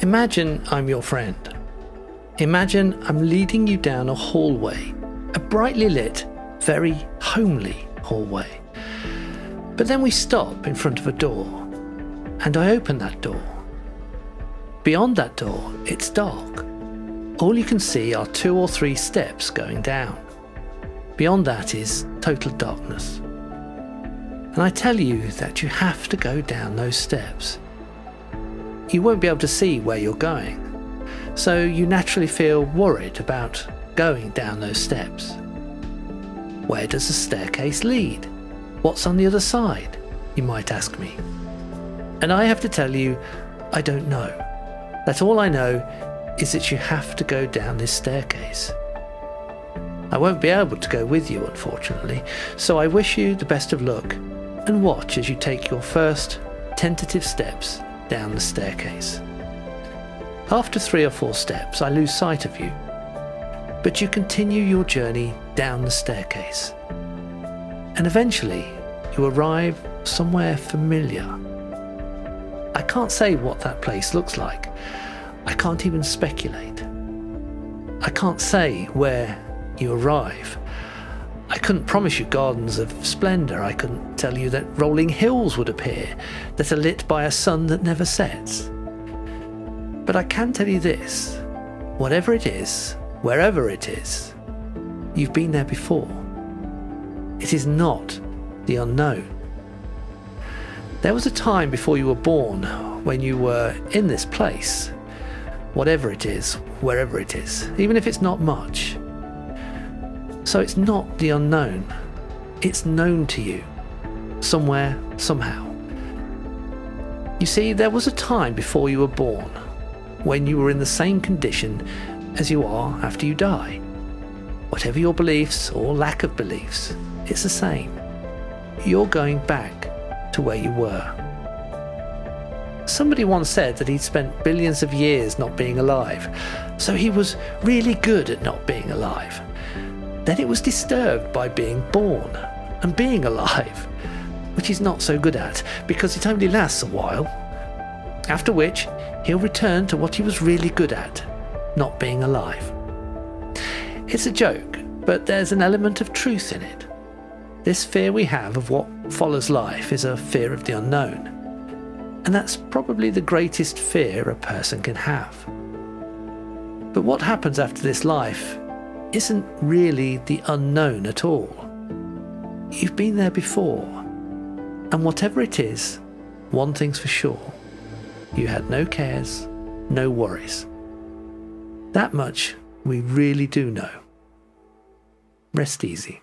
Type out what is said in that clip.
Imagine I'm your friend. Imagine I'm leading you down a hallway, a brightly lit, very homely hallway. But then we stop in front of a door, and I open that door. Beyond that door, it's dark. All you can see are two or three steps going down. Beyond that is total darkness. And I tell you that you have to go down those steps. You won't be able to see where you're going, so you naturally feel worried about going down those steps. Where does the staircase lead? What's on the other side? You might ask me. And I have to tell you, I don't know. That all I know is that you have to go down this staircase. I won't be able to go with you, unfortunately, so I wish you the best of luck and watch as you take your first tentative steps down the staircase. After three or four steps, I lose sight of you, but you continue your journey down the staircase. And eventually, you arrive somewhere familiar. I can't say what that place looks like. I can't even speculate. I can't say where you arrive. I couldn't promise you gardens of splendour. I couldn't tell you that rolling hills would appear that are lit by a sun that never sets. But I can tell you this whatever it is, wherever it is, you've been there before. It is not the unknown. There was a time before you were born when you were in this place, whatever it is, wherever it is, even if it's not much. So it's not the unknown, it's known to you, somewhere, somehow. You see, there was a time before you were born when you were in the same condition as you are after you die. Whatever your beliefs or lack of beliefs, it's the same. You're going back to where you were. Somebody once said that he'd spent billions of years not being alive, so he was really good at not being alive. Then it was disturbed by being born and being alive, which he's not so good at because it only lasts a while. After which, he'll return to what he was really good at not being alive. It's a joke, but there's an element of truth in it. This fear we have of what follows life is a fear of the unknown. And that's probably the greatest fear a person can have. But what happens after this life isn't really the unknown at all. You've been there before, and whatever it is, one thing's for sure you had no cares, no worries. That much we really do know. Rest easy.